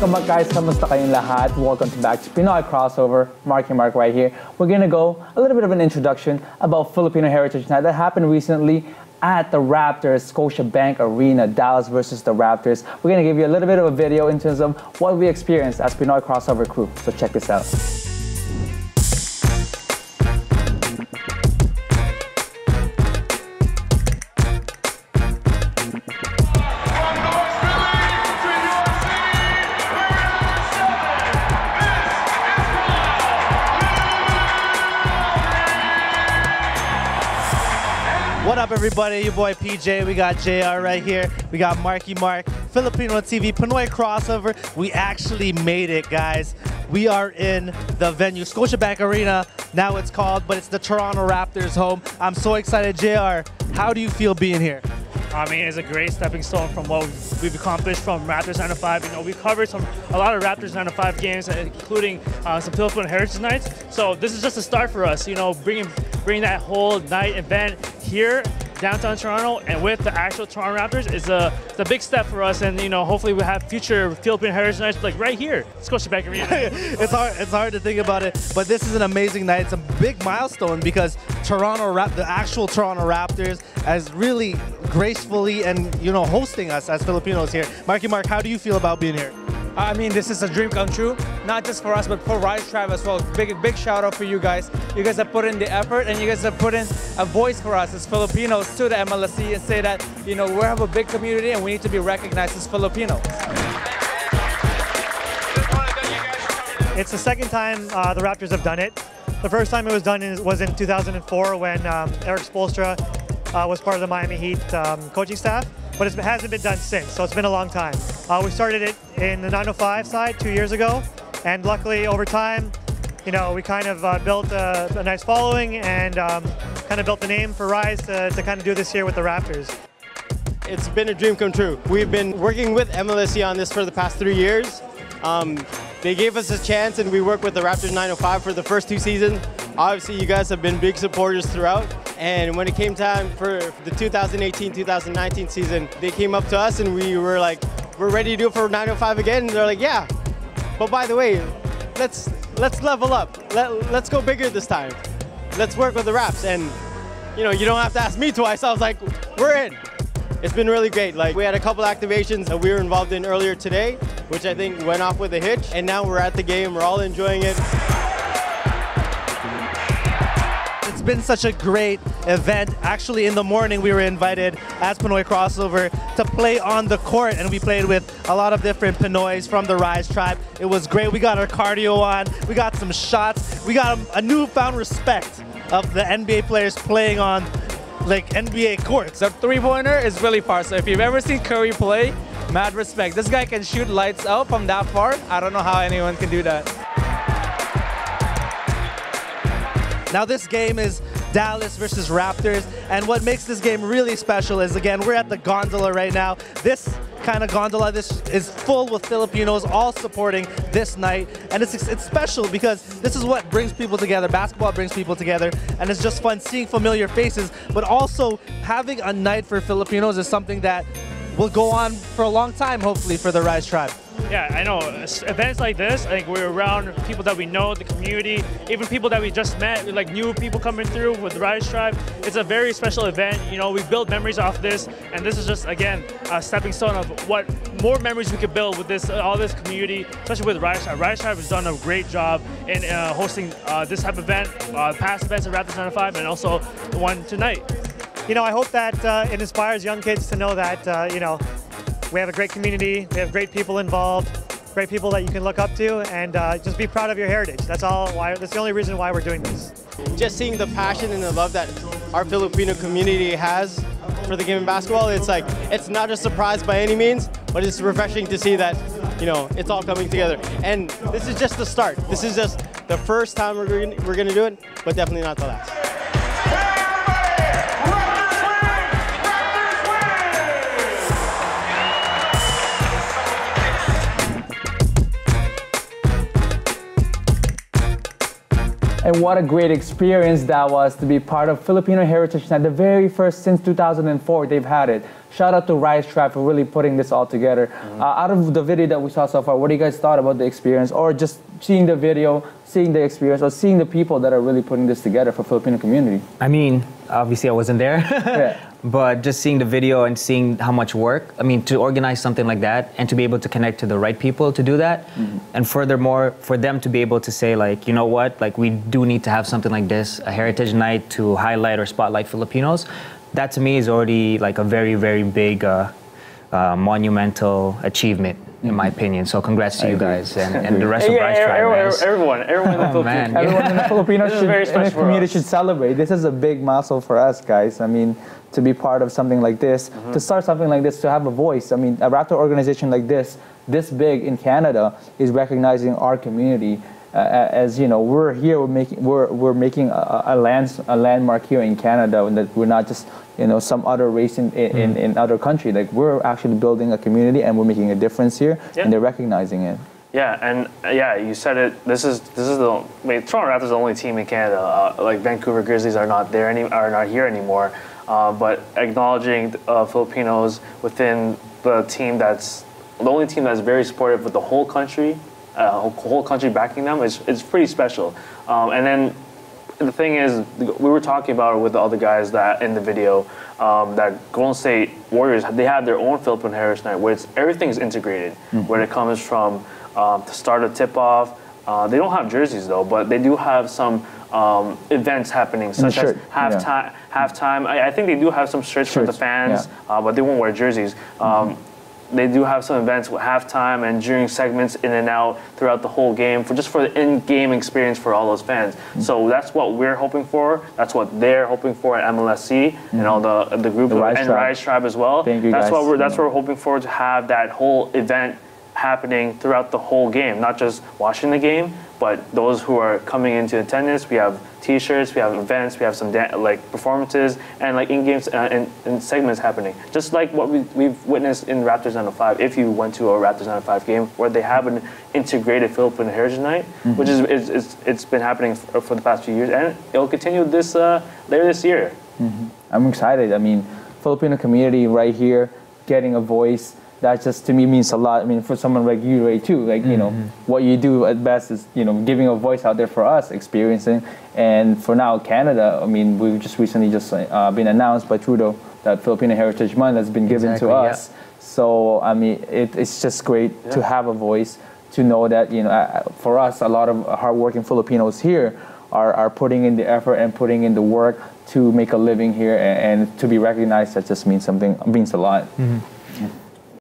Welcome back guys, kamusta kayong lahat? Welcome back to Pinoy Crossover. Marky Mark right here. We're gonna go a little bit of an introduction about Filipino Heritage Night that happened recently at the Raptors Scotiabank Arena, Dallas versus the Raptors. We're gonna give you a little bit of a video in terms of what we experienced as Pinoy Crossover crew. So check this out. What up, everybody? Your boy PJ. We got JR right here. We got Marky Mark, Filipino TV, Pinoy crossover. We actually made it, guys. We are in the venue, Scotiabank Arena. Now it's called, but it's the Toronto Raptors home. I'm so excited, JR. How do you feel being here? I mean, it's a great stepping stone from what we've, accomplished from Raptors 9 to 5. You know, we covered some a lot of Raptors 9 to 5 games, uh, including uh, some Filipino Heritage Nights. So this is just a start for us. You know, bringing bringing that whole night event here downtown Toronto and with the actual Toronto Raptors is a, a big step for us. And you know, hopefully we have future Philippine Heritage Nights like right here, Scotiabank Arena. it's hard. It's hard to think about it, but this is an amazing night. It's a big milestone because Toronto Rap, the actual Toronto Raptors, has really gracefully and you know hosting us as Filipinos here. Marky Mark, how do you feel about being here? I mean, this is a dream come true, not just for us, but for Rise Tribe as well. Big, big shout out for you guys. You guys have put in the effort and you guys have put in a voice for us as Filipinos to the MLSE and say that, you know, we have a big community and we need to be recognized as Filipinos. It's the second time uh, the Raptors have done it. The first time it was done is, was in 2004 when um, Erik Spoelstra uh, was part of the Miami Heat um, coaching staff, but it hasn't been done since, so it's been a long time. Uh, we started it in the 905 side two years ago, and luckily over time, you know, we kind of uh, built a, a, nice following and um, kind of built the name for Rise to, to kind of do this here with the Raptors. It's been a dream come true. We've been working with MLSE on this for the past three years. Um, they gave us a chance and we worked with the Raptors 905 for the first two seasons. Obviously, you guys have been big supporters throughout. And when it came time for the 2018-2019 season, they came up to us and we were like, we're ready to do it for 905 again. And they're like, yeah. But by the way, let's let's level up. Let, let's go bigger this time. Let's work with the Raps. And you know, you don't have to ask me twice. I was like, we're in. It's been really great. Like we had a couple activations that we were involved in earlier today, which I think went off with a hitch. And now we're at the game. We're all enjoying it. It's been such a great event. Actually, in the morning, we were invited as Pinoy Crossover to play on the court, and we played with a lot of different Pinoys from the Rise Tribe. It was great. We got our cardio on. We got some shots. We got a newfound respect of the NBA players playing on like NBA courts. The three-pointer is really far. So if you've ever seen Curry play, mad respect. This guy can shoot lights out from that far. I don't know how anyone can do that. Now this game is Dallas versus Raptors, and what makes this game really special is, again, we're at the gondola right now. This kind of gondola, this is full with Filipinos all supporting this night, and it's, it's special because this is what brings people together. Basketball brings people together, and it's just fun seeing familiar faces, but also having a night for Filipinos is something that will go on for a long time, hopefully, for the Rise Tribe. Yeah, I know. Events like this, I think we're around people that we know, the community, even people that we just met, like new people coming through with Rise Tribe. It's a very special event. You know, we build memories off this, and this is just, again, a stepping stone of what more memories we could build with this, all this community, especially with Rise Tribe. Rise Tribe has done a great job in uh, hosting uh, this type of event, uh, past events at Raptors 95, and also the one tonight. You know, I hope that uh, it inspires young kids to know that, uh, you know, we have a great community, we have great people involved, great people that you can look up to, and uh, just be proud of your heritage. That's all. Why? That's the only reason why we're doing this. Just seeing the passion and the love that our Filipino community has for the game of basketball, it's like it's not a surprise by any means, but it's refreshing to see that you know it's all coming together. And this is just the start. This is just the first time we're gonna, we're going to do it, but definitely not the last. And what a great experience that was to be part of Filipino Heritage Night, the very first since 2004 they've had it. Shout out to Rise Tribe for really putting this all together. Mm-hmm. Uh, out of the video that we saw so far, what do you guys thought about the experience, or just seeing the video, seeing the experience, or seeing the people that are really putting this together for Filipino community? I mean, obviously I wasn't there, Yeah. But just seeing the video and seeing how much work, I mean, to organize something like that and to be able to connect to the right people to do that. And furthermore, for them to be able to say, like, you know what, like, we do need to have something like this, a heritage night to highlight or spotlight Filipinos. That to me is already like a very, very big, uh, uh, monumental achievement, in my opinion. So congrats to you agree. guys and, and the rest of Yeah, Rise Tribe. everyone, everyone, everyone in the Oh, man. Philippines. Everyone in the Filipinos This is should, very special for community us. should celebrate. This is a big milestone for us, guys. I mean, to be part of something like this, Mm-hmm. to start something like this, to have a voice. I mean, a Raptor organization like this, this big in Canada, is recognizing our community. Uh, as you know, we're here. We're making we're, we're making a, a land a landmark here in Canada, and that we're not just you know some other race in in, in, Mm-hmm. in other country. Like we're actually building a community, and we're making a difference here, Yeah. and they're recognizing it. Yeah, and uh, yeah, you said it. This is this is the wait, Toronto Raptors is the only team in Canada. Uh, like Vancouver Grizzlies are not there any are not here anymore. Uh, but acknowledging uh, Filipinos within the team that's the only team that's very supportive with the whole country, uh, whole- whole country backing them is is pretty special. Um, and then the thing is, we were talking about it with the other guys that in the video um, that Golden State Warriors they have their own Philippine Heritage Night where it's everything's integrated, where it comes from um, the start of tip off. Uh, they don't have jerseys though, but they do have some um, events happening, such as shirt, yeah. halftime. Halftime. I, I think they do have some shirts, for the fans, yeah. uh, but they won't wear jerseys. Um, they do have some events with halftime and during segments in and out throughout the whole game for just for the in-game experience for all those fans. Mm-hmm. So that's what we're hoping for. That's what they're hoping for at MLSE and all the the group Mm-hmm. The Rise and Tribe. Rise Tribe as well. Thank you, that's guys. what we're that's Yeah. what we're hoping for to have that whole event happening throughout the whole game, not just watching the game, but those who are coming into attendance. We have T-shirts, we have events, we have some da- like performances and like in-game uh, and, and segments happening. Just like what we, we've witnessed in Raptors 905. If you went to a Raptors 905 game where they have an integrated Philippine Heritage Night, which is it's, it's, it's been happening for, for the past few years, and it'll continue this uh, later this year. I'm excited. I mean, Filipino community right here, getting a voice. That just to me means a lot. I mean, for someone like you, Ray, too. Like you know, what you do at best is you know giving a voice out there for us, experiencing. And for now, Canada. I mean, we've just recently just uh, been announced by Trudeau that Filipino Heritage Month has been given Exactly, to yeah. us. So I mean, it, it's just great to have a voice to know that you know uh, for us, a lot of hardworking Filipinos here are, are putting in the effort and putting in the work to make a living here and, and to be recognized. That just means something means a lot.